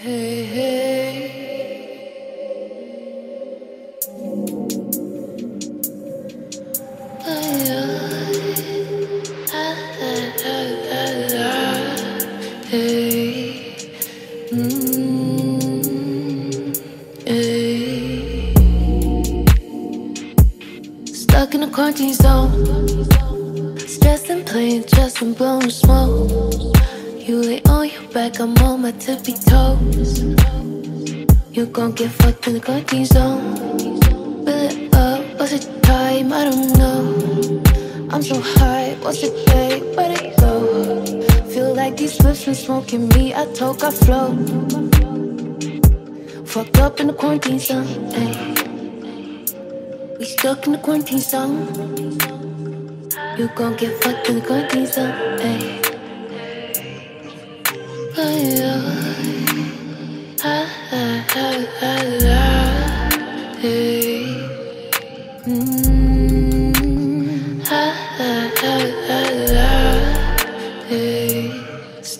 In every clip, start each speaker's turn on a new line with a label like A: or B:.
A: Hey, hey. Hey, mm, hey. Stuck in a quarantine zone, stressed and playing, just and blowing smoke. You lay on your back, I'm on my tippy toes. You gon' get fucked in the quarantine zone. Fill it up, what's the time? I don't know. I'm so high, what's the day? Where'd it go? Feel like these slips been smoking me. I told I flow. Fucked up in the quarantine zone. Ay. We stuck in the quarantine zone. You gon' get fucked in the quarantine zone. Ay.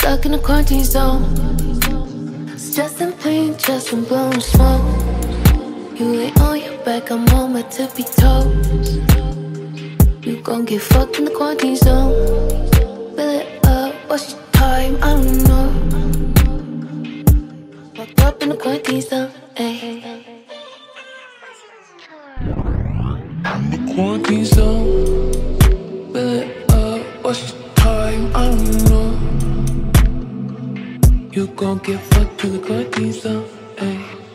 A: Stuck in the quarantine zone. Stressing, playing chess and blowing smoke. You lay on your back, I'm on my tippy toes. You gon' get fucked in the quarantine zone. Fill it up, what's your time? I don't know. Fucked up in the quarantine zone. Ay.
B: The quarantine zone. Fill it up, what's the time? I don't know. You gon' get fucked to the quarantine zone. Ay.